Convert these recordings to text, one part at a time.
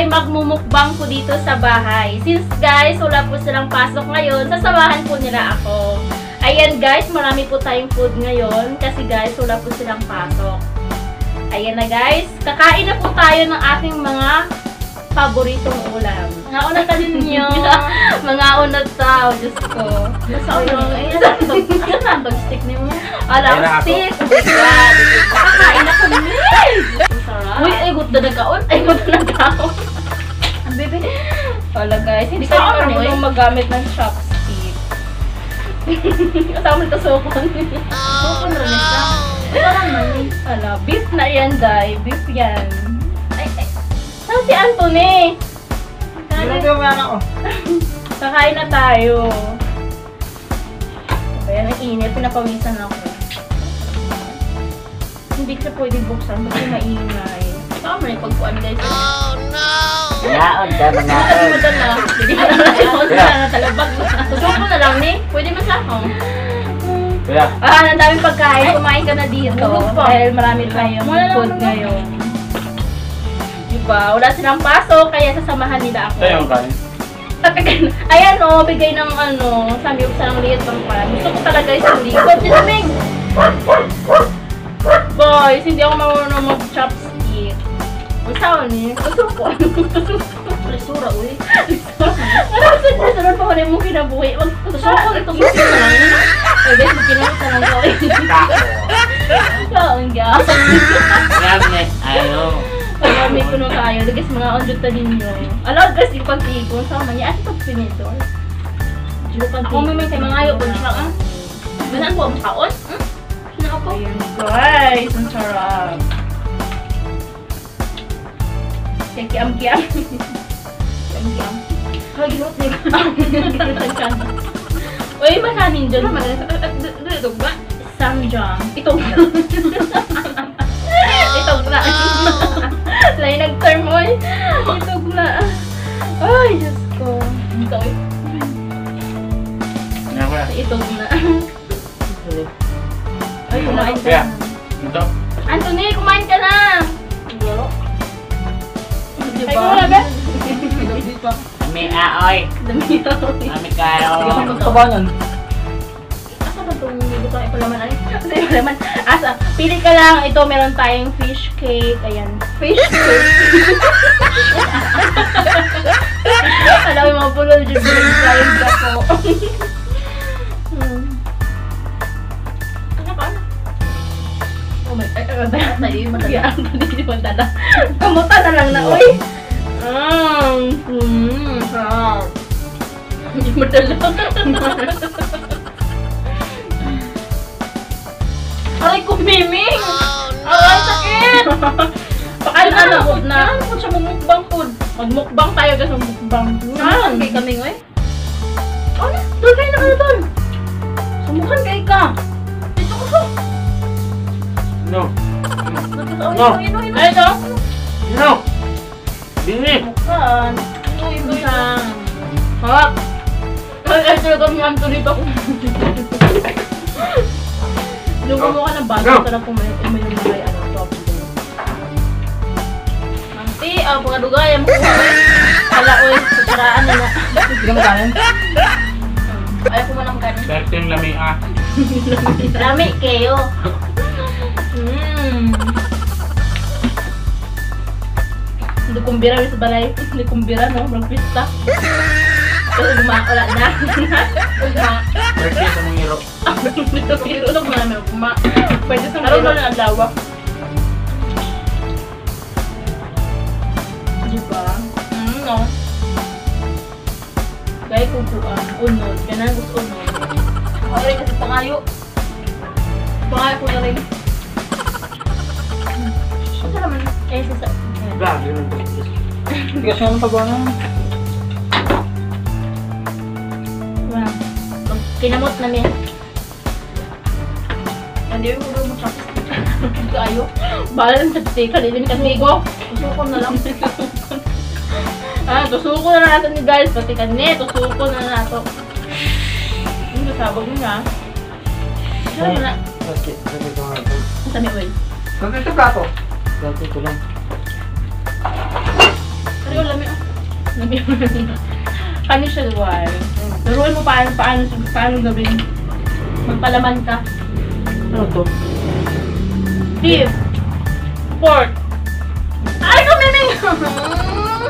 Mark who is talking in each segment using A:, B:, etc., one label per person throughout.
A: ay magmumukbang po dito sa bahay. Since guys, wala po silang pasok ngayon, sasamahan po nila ako. Ayan guys, marami po tayong food ngayon kasi guys, wala po silang pasok. Ayan na guys, kakain na po tayo ng ating mga paboritong ulam. Mga unat ka ninyo. mga unat tao, Diyos ko. Nasa ulo, ayan. Ang stick niyo? Alam,
B: Ayan na ako.
A: stick. Kakain na kami. Ang sarap. Uy, ay, gut na nagkaon. Ay, gut na nagkaon. Ang bebe. Wala guys, hindi
C: akin,
A: marunong magamit ng chopstick. Kasama ito sukon. Sukon rin mali. Ala, beef na yan, day. Beef yan. Ay, ay. Saan si Anthony?
B: Ginagawa na ako.
A: Kakain na tayo. Ayan, ang init. Pinapawisan ako. Hindi siya pwedeng buksan kasi maingay. Tama na yung pagpuan guys.
B: Ngaon ka,
A: Ano
B: mangaon.
A: mo na? Hindi ko na lang na talabag na. Susuko na lang ni. Pwede man sa ako.
B: Kuya,
A: Ah, ang daming pagkain. Kumain ka na dito. Dahil marami tayong food ngayon. Diba? Wala silang pasok, kaya sasamahan nila ako.
B: ito yung kanin.
A: Ayan o, bigay ng ano, sabi ko sa ng liit pang pan. Gusto ko talaga yung likod. Disaming! Boys, hindi ako marunong mag-chopstick. Sao ni? Gusto ko.
C: Presura, uy.
A: Ano sa sunod pa ko na yung kinabuhi? Wag gusto ko ito gusto ko lang. Eh, guys, magkinawa sa lang ko. Ang gas.
B: Grabe, ayaw.
A: Kaya may kuno kayo. Guys, mga ondot na ninyo. Alam, guys, yung pagtikon. Sama niya. Ano ito pinito?
C: Ako may may mga ayaw po siya, ah. Ganaan po ang kaon? Hmm? Sino ako?
A: Ayan, guys. Ang sarap. Kaya kiam-kiam. Kiam-kiam.
C: Ay, ginot niya.
A: Uy, makanin dyan.
C: Dito ba?
A: Samjang. Ito. Ito na. Lay nag-term, oy. Ito na. Ay, Diyos ko. Ito, oy.
B: Nga kuya.
A: Ito na. Ay, kumain ka na.
B: Ito.
A: Anthony, kumain ka na. Di
C: Ay,
A: ba?
C: wala ba?
B: Kami aoy.
A: Dami
B: Kami kayo.
C: Kabangan.
A: Asa ba itong hindi ko ipalaman? Ay, asa yung palaman? Asa? Pili ka lang. Ito, meron tayong fish cake. Ayan. Fish cake. Alam mo yung mga pulol dyan yung flying ako. Hmm.
C: Tayo.
A: Kaya ang hindi mo dala. Kamuta na lang na, uy. Mm. Mm. Sarap. Hindi mo dala. Aray ko, Miming! Aray, sakit! Ano na, food na?
C: Ano po siya mumukbang food?
A: Magmukbang tayo kasi mukbang.
C: Saan? Kay kami, uy.
A: Ano? Doon kayo na ka na doon.
C: Sumukan kay ka.
A: Ko.
B: No. No.
A: Ay, ito.
B: No. Dini.
A: Saan? Ito, ito lang. Harap. Ay, ay, talaga may amto dito. Lugo mo ka ng bago.
B: Go.
A: Ito na pumayag. Uminom na kayo. Ano, top. Manti, ah, mga dugay. Ang mga Kala, oy, sutaraan na na.
C: Hindi ka magkanin?
A: Ayaw ko manang kanin.
B: Swerte yung lami ah.
A: Rami kayo. Hindi kumbira sa balay. Hindi kumbira, no? Magpista. Kasi gumakala na.
B: Swerte sa mga iro.
A: Dito mo namin kuma. Pwede sa mga na ang lawa. Diba? Mm, no? Gaya kukuan. Unod. Ganun gusto unod.
C: Ay, kasi pangayo.
A: Pangalan ko na rin. Ano naman? Eh, sa...
B: Grabe naman.
C: Hindi ka siya ng pabangan.
A: Wow. Kinamot namin.
C: Hindi yung ulo mo chopstick.
A: Hindi kayo. Bala ng chapstick. Kalilin kasi ko.
C: Gusto na lang.
A: Ah, tusuko na natin ni guys. Pati kanya, tusuko na nato. Yung kasabog mo na. Ano mo na?
B: Sakit. Sakit ko nga ito.
A: Sa may oil.
D: Kung ito plato.
B: Sakit ko lang.
A: Pero yung lami ah. Lami Kanya siya luwal. Turuan mo paano, paano, paano gawin. Magpalaman ka.
B: Ano to?
A: Beef. Pork. Ay, kumiming!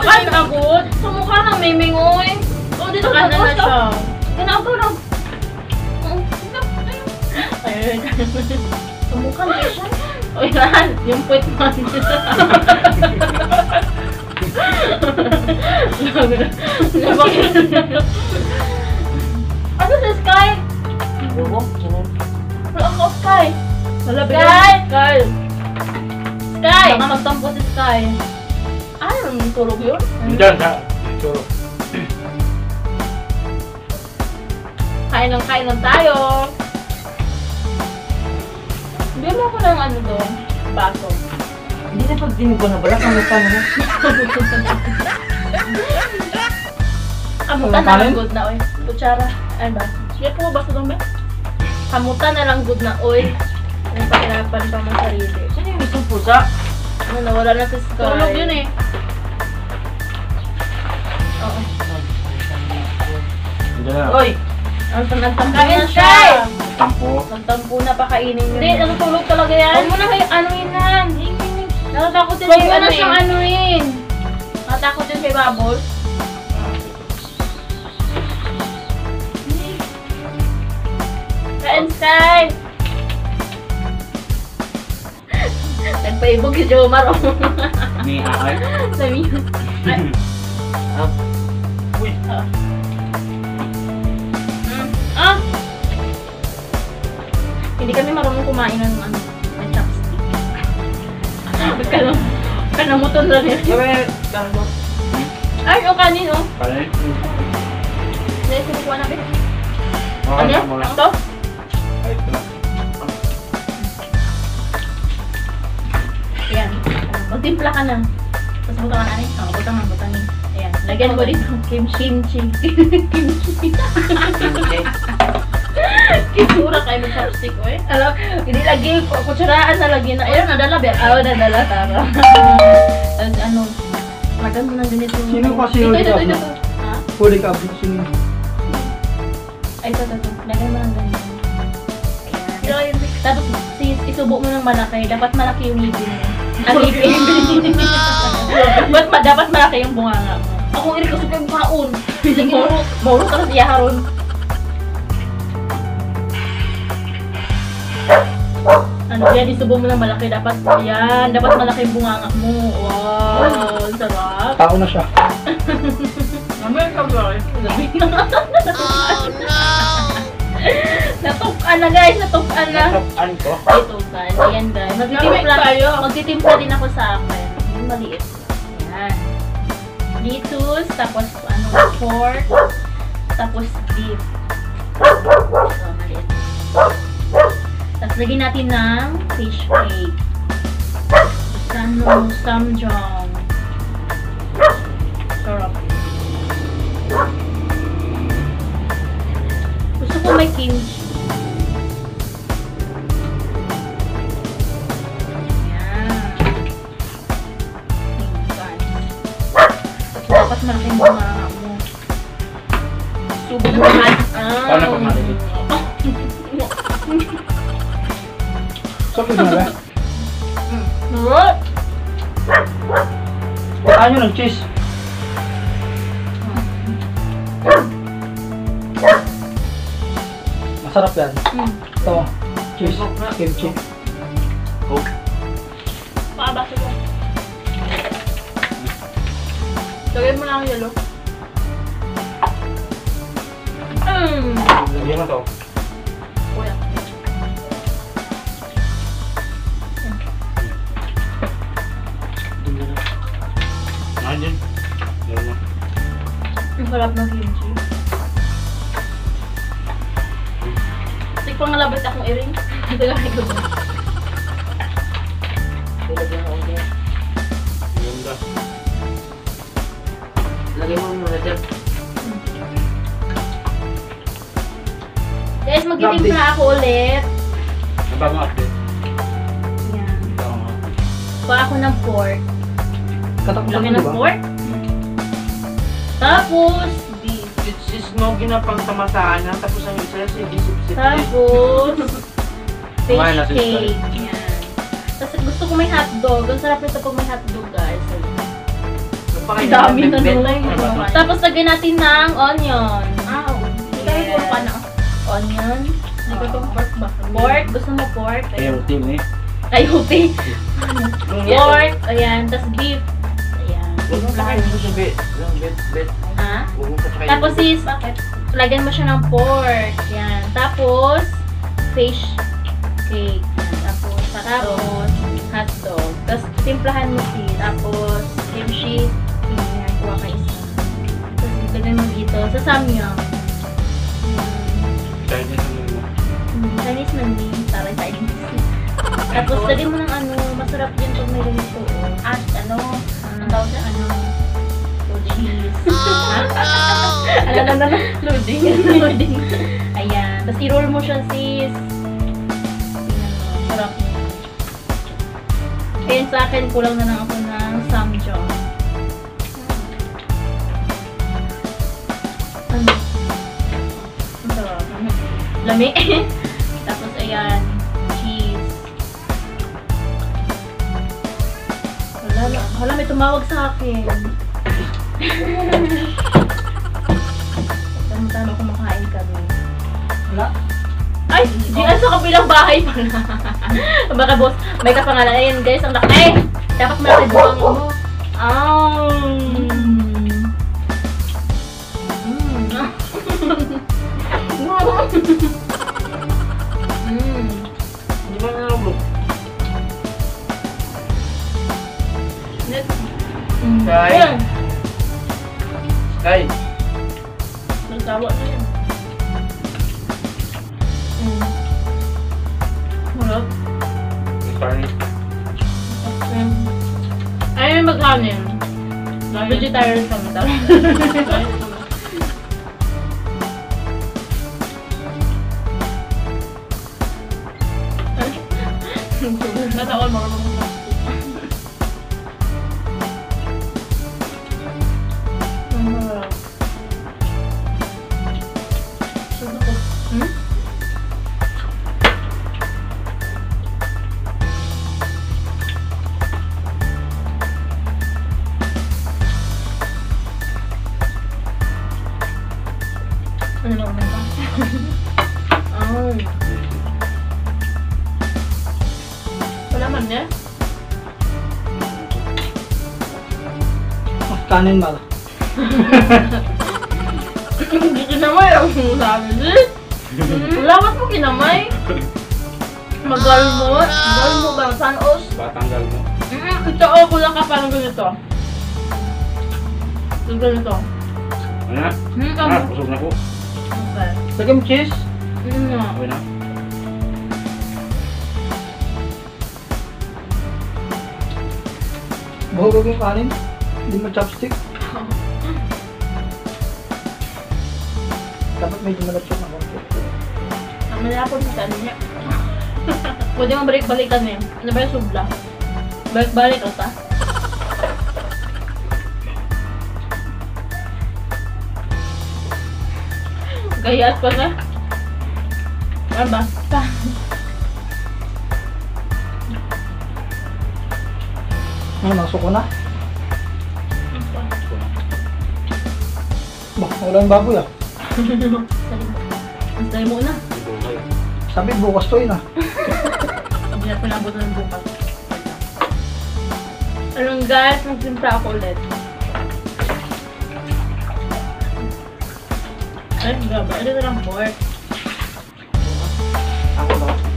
A: Pakain na good.
C: Sa mukha ng miming, oy. Oh, dito
A: Pakain na na siya.
C: Ginagawa
A: Ayun.
C: Sa mukha niya siya.
A: O yan, yung puwet man.
C: Ano sa Sky?
B: Bubo?
C: Wala ka, Sky.
A: Wala,
C: Sky!
A: Sky!
C: Sky!
A: Baka magtampo si Sky. Ano yung tulog yun?
B: Diyan sa... Suro.
A: Kain lang, kain lang tayo. Hindi mo ako ng ano doon, baso.
D: Hindi na pagdinig ko na bala. Kung ito na.
A: Kamutan na lang good na, oy. Kutsara. Ano ba? Sige po, baso doon ba? Kamutan na lang good na, oy. Ano pahirapan pa mo sarili.
D: Saan yung isang pusa?
A: Ano, nawala na si Sky.
C: Tulog yun eh.
A: Oo.
D: Oy!
A: Ang nagtampo
C: Kain,
A: na siya.
B: Tampo.
A: Nagtampo na pakainin yun.
C: Hindi, natutulog talaga yan.
A: Huwag mo na kayo anuin na.
C: Natatakot din
A: Huwag mo
C: ano
A: na
C: eh.
A: siyang anuin.
C: Natakot din kay Bubbles.
A: Kain, Sky! Nagpaibog si Jomar. oh.
B: Ni Aay.
A: Sabi niya. Ay.
B: Ah. Uy.
A: Mm. Ah! Hindi kami marunong kumain ng ano, ng chopstick. Kano, kanamuton lang yan.
D: Kano
A: Ay, o kanin, oh.
B: Kanin.
A: Dahil sinukuha natin.
B: Okay,
A: Ano
B: lang.
A: Ito?
B: Ay, ito lang.
A: Ayan. Magtimpla ka na. Tapos butang ka na rin. Oo, butang nga, butang yun. Ayan. Lagyan mo dito. Kimchi. Kimchi. Kimchi.
C: Kisura kayo ng chopstick, oy.
A: Alam, hindi lagi, kutsuraan na lagi na. Ayun, nadala ba? Ah, nadala, tara. Ano, magan mo ng ganito.
D: Sino kasi
A: Ito,
D: huli
A: ito. Ha?
D: Huli ka. Sino?
A: Ay, ito, ito, ito. Lagay mo ng ganito. Ayan. Tapos, isubo mo ng malaki. Dapat malaki yung ngipin mo. Ang ngipin. Ba't dapat malaki yung bunganga mo?
C: ako ko sa kaon.
A: Mauro, mauro ka sa siya haron. Ano yan, isubo mo ng malaki. Dapat, yan, dapat malaki yung bunganga mo. Wow, ang sarap.
D: Tao na siya.
C: Mamaya ka, guys.
A: Sabi na. Natukan na guys, natukan na.
B: Nasapaan ko.
A: Guys, ayan guys. Magtitimpla,
C: tayo.
A: magtitimpla din ako sa akin. Yung maliit. Ayan. Lettuce, tapos ano, pork, tapos beef. Lagyan natin ng fish cake. Ano, samjang. Sarap. Gusto ko may kimchi. Dapat malaking bunganga mo. Subo na naman. Ah.
B: Paano pag maliit?
D: Ko na ba?
A: What?
D: Nyo ng cheese. Masarap yan.
A: Hmm.
D: Ito. Cheese. Kimchi.
B: Coke.
C: Pakabasa ko. Lagyan mo na ang yellow.
A: Mm.
B: Lagyan mo to.
A: Sarap ng kimchi. Tik pang nalabit akong iring. Ito lang ikaw.
C: Ilagyan mo ulit.
B: Ganda.
C: Lagay mo muna dyan.
A: Guys, magtitimpla ako ulit.
B: Ang bagong update.
A: Yan.
B: Ito nga.
A: Kuha ako ng pork.
D: Katapusan
A: Laki
D: mo,
A: ng pork. Tapos, beef.
C: Si Smoky na pang tamasaan na, tapos ang isa si disip-sip.
A: Tapos, fish
B: Kumain na si
A: cake. Yan. Tapos gusto ko may hotdog. Ang sarap nito pag may hotdog, guys. Ang dami na nun. Tapos lagyan natin ng onion. Ow. Hindi tayo puro pa ng onion. Hindi ko itong pork ba? Pork. Gusto mo pork?
B: Ayaw, team eh.
A: Kayote. Pork. Ayan. Tapos beef. Ayan.
C: Huwag mo sakayin mo sa bed. Lang bed, bed.
A: Ha?
C: Huwag mo sakayin
A: Tapos sis, lagyan mo siya ng pork. Yan. Tapos, fish cake. Yan. Tapos, tapos, hotdog. Tapos, timplahan mo sis. Tapos, kimchi. Yan. Kuha ka isa. Tapos, lagyan mo dito. Sa samyang.
B: Chinese mo.
A: Hmm, Chinese din. Tara, Chinese. Tapos, lagyan mo ng ano. Masarap din pag may ganito. At, ano, ang tawag na, ano, cheese. ano na na Loading. Loading. Ayan. Tapos i-roll mo siya, sis. Sarap. Ayun sa akin, kulang na lang ako ng samjong. Ano? Ang sarap. Ano? Lami. Tapos ayan, cheese. Wala, na- wala may tumawag sa akin. Tama-tama kumakain kami.
D: Wala.
A: Ay, di ah, sa kabilang bahay pa na. Baka boss, may kapangalan. Ayun guys, ang laki. Eh, dapat malaki buwang mo. Um. Mm.
C: Hindi ba nalulog?
A: Mm.
C: Sky.
A: Nagsawa na yun. Mm. Harap.
B: Chinese.
A: Mm. Ayaw yung magkanin. Vegetarian kami talaga.
D: Ah, kanin ba?
A: Hindi kinamay ang sabi sis. Lawat mo kinamay. Magalmot. Galmo ba? Sanos?
B: Batanggal mo.
A: Mm, ito oh, kulang ka parang ganito. Yung ganito.
B: Ano na?
A: Hmm,
B: Ah,
A: ano?
B: busog na ko.
A: Okay.
D: Lagyan mo cheese.
A: Mm, nga.
B: Okay na.
D: Buhog yung kanin. Hindi mo chopstick. Dapat medyo malapsok na konti.
A: Ang malapot sa ano niya. Pwede mo balik-balikan eh. Ano ba yung subla? Balik-balik o ta? Gayat pa na. Ano ba? Pa.
D: Ano, nasuko na? Wala yung baboy ah.
A: Ang muna.
B: Ito kayo.
D: Sabi bukas to yun ah.
A: Sabi na pinabot ng bukas. Anong guys, magsimpra ako ulit. Ay, gaba. Ano na lang pork?
C: Ako ba?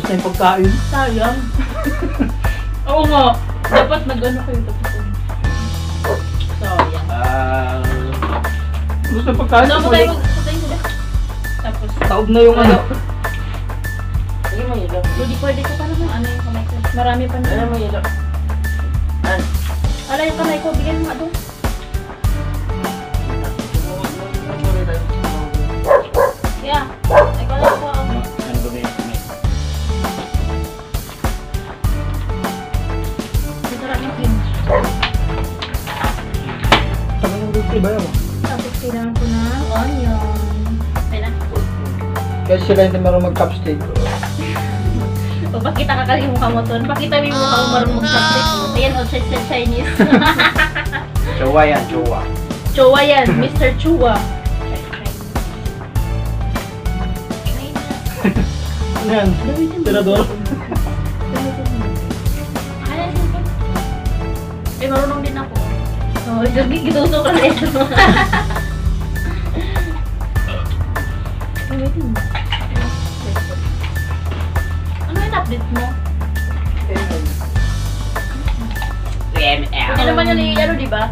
D: Pagkain.
A: Sayang. Oo nga. Dapat nag-ano kayo tapos. Sayang.
E: Ah,
D: Gusto ng pagkain.
A: Ano mo tayo mag-patayin sila? Tapos,
D: Taob na yung ano.
F: Sige mo yelo.
A: Rudy, pwede ko pa naman. Ano yung kamay ko? Marami pa
F: Ano
A: naman.
F: mo yelo? An?
A: Ala yung kamay ko, bigyan mo nga doon.
D: Sabi ng rupli ba yun?
A: Tapos kailangan ko ng onion.
D: Kasi sila hindi marunong mag-chopstick.
A: Pagpakita ka kasi yung mukha mo to. Pakita mo yung mukha mo marunong mag-chopstick. Ayan, oh, sa sa Chinese.
E: Jowa yan, jowa.
A: Chua yan, Mr. Chua.
D: Yan?
A: Eh, Oh, gituso ka na ito. Gamitin mo. Ano yung update mo? Hindi naman yun i- ano, di ba?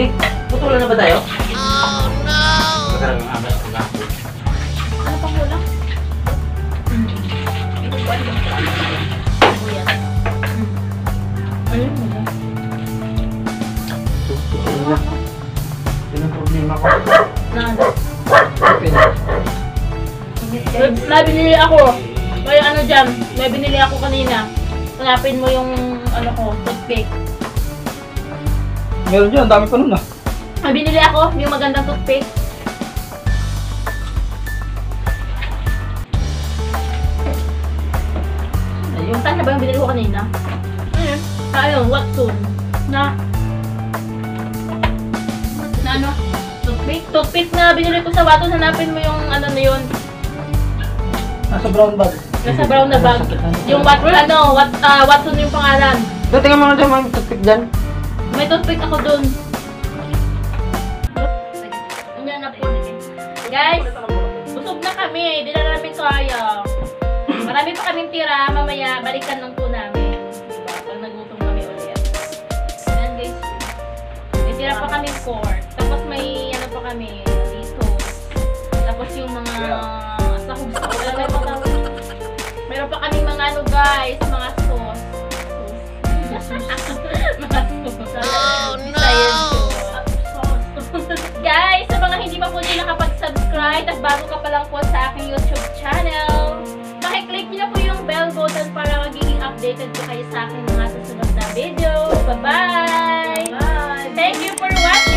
E: Hindi.
F: Putulan na ba tayo?
E: Masarap yung agas ng gapo.
A: Ano pang kulang? Ayun mo lang.
F: Yun ang problema ko.
A: Na. May, may binili ako. May ano dyan. May binili ako kanina. Hanapin mo yung ano ko, toothpick.
D: Meron dyan, ang dami pa nun ah.
A: May binili ako, yung magandang toothpick. Ayun, saan na ba yung binili ko kanina? Ayun. Ah, ayun, Watson. Na, na ano? Toothpick? Toothpick na binili ko sa Watson, hanapin mo yung ano na yun.
D: Nasa brown bag.
A: Nasa brown na bag. Yung what, ano, what, ah, Watson yung pangalan.
F: Tingnan mo na dyan, may toothpick dyan.
A: May toothpick ako dun. Ano na po. Guys, busog na kami. Hindi na namin kaya. Marami pa kaming tira. Mamaya, balikan lang po namin. Diba? Pag nagutom kami ulit. Ayan guys. May tira pa kami pork. Tapos may ano pa kami dito. Tapos yung mga sahog-sahog. Meron pa kami mga ano guys, mga sauce oh no! Guys, sa mga hindi pa po nyo nakapag-subscribe at bago ka pa lang po sa aking YouTube channel, makiclick nyo na po yung bell button para magiging updated po kayo sa aking mga susunod na videos. Bye-bye! Thank you for watching!